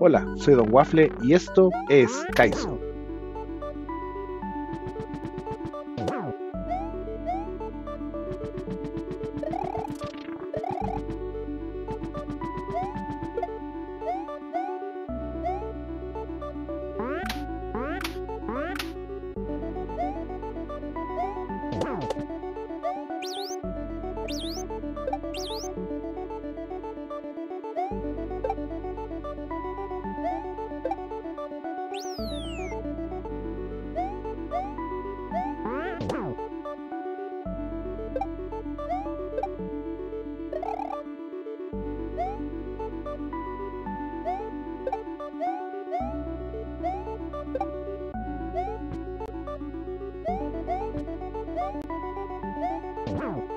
Hola, soy Don Waffle y esto es Kaizo. Thank you.